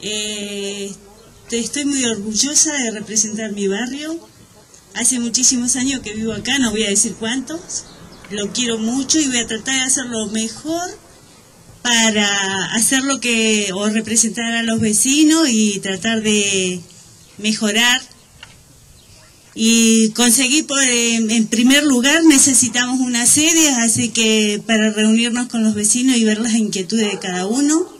Eh, estoy muy orgullosa de representar mi barrio. Hace muchísimos años que vivo acá, no voy a decir cuántos. Lo quiero mucho y voy a tratar de hacerlo mejor para hacer lo que, o representar a los vecinos y tratar de mejorar y conseguir, en primer lugar, necesitamos una sede, así que para reunirnos con los vecinos y ver las inquietudes de cada uno.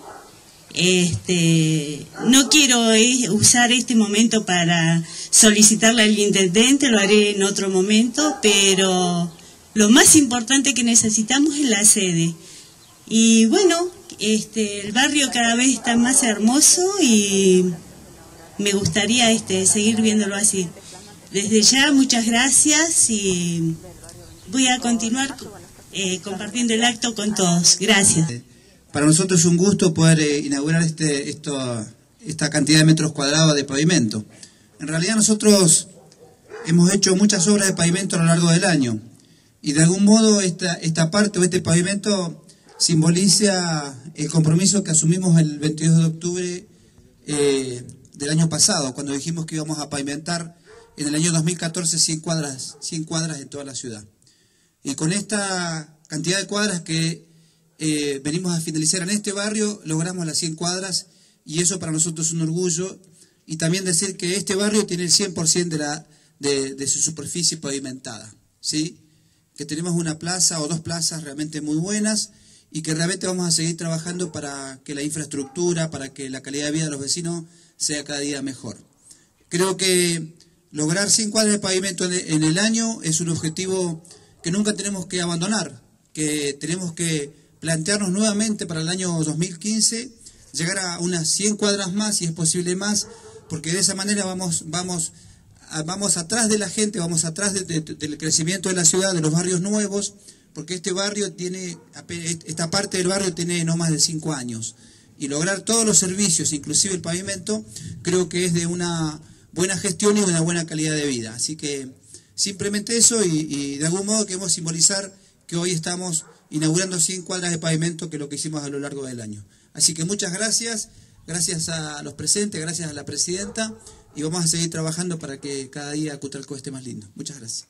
Este, no quiero usar este momento para solicitarle al intendente, lo haré en otro momento, pero lo más importante que necesitamos es la sede. Y bueno, este, el barrio cada vez está más hermoso y me gustaría este, seguir viéndolo así. Desde ya, muchas gracias y voy a continuar eh, compartiendo el acto con todos. Gracias. Para nosotros es un gusto poder eh, inaugurar este, esta cantidad de metros cuadrados de pavimento. En realidad nosotros hemos hecho muchas obras de pavimento a lo largo del año y de algún modo esta, esta parte o este pavimento simboliza el compromiso que asumimos el 22 de octubre eh, del año pasado, cuando dijimos que íbamos a pavimentar en el año 2014 100 cuadras, 100 cuadras en toda la ciudad. Y con esta cantidad de cuadras que eh, venimos a finalizar en este barrio, logramos las 100 cuadras y eso para nosotros es un orgullo. Y también decir que este barrio tiene el 100% de, la, de, de su superficie pavimentada, ¿sí? que tenemos una plaza o dos plazas realmente muy buenas y que realmente vamos a seguir trabajando para que la infraestructura, para que la calidad de vida de los vecinos sea cada día mejor. Creo que Lograr 100 cuadras de pavimento en el año es un objetivo que nunca tenemos que abandonar, que tenemos que plantearnos nuevamente para el año 2015, llegar a unas 100 cuadras más, si es posible más, porque de esa manera vamos, vamos, vamos atrás de la gente, vamos atrás del crecimiento de la ciudad, de los barrios nuevos, porque este barrio tiene, esta parte del barrio tiene no más de 5 años. Y lograr todos los servicios, inclusive el pavimento, creo que es de una buena gestión y una buena calidad de vida. Así que simplemente eso y, de algún modo queremos simbolizar que hoy estamos inaugurando 100 cuadras de pavimento, que es lo que hicimos a lo largo del año. Así que muchas gracias, gracias a los presentes, gracias a la presidenta y vamos a seguir trabajando para que cada día Cutralco esté más lindo. Muchas gracias.